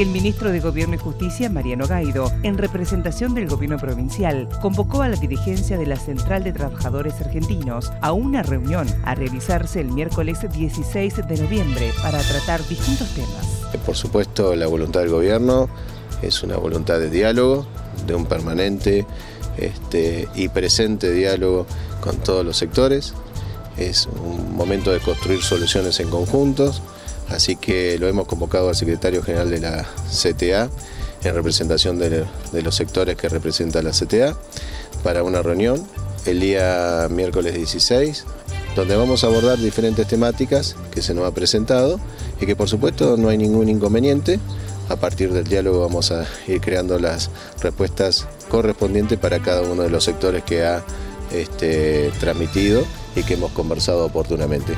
El ministro de Gobierno y Justicia, Mariano Gaido, en representación del gobierno provincial, convocó a la dirigencia de la Central de Trabajadores Argentinos a una reunión a realizarse el miércoles 16 de noviembre para tratar distintos temas. Por supuesto, la voluntad del gobierno es una voluntad de diálogo, de un permanente este, y presente diálogo con todos los sectores. Es un momento de construir soluciones en conjuntos, así que lo hemos convocado al secretario general de la CTA en representación de, los sectores que representa la CTA para una reunión el día miércoles 16 donde vamos a abordar diferentes temáticas que se nos ha presentado y que por supuesto no hay ningún inconveniente. A partir del diálogo vamos a ir creando las respuestas correspondientes para cada uno de los sectores que ha este, transmitido y que hemos conversado oportunamente.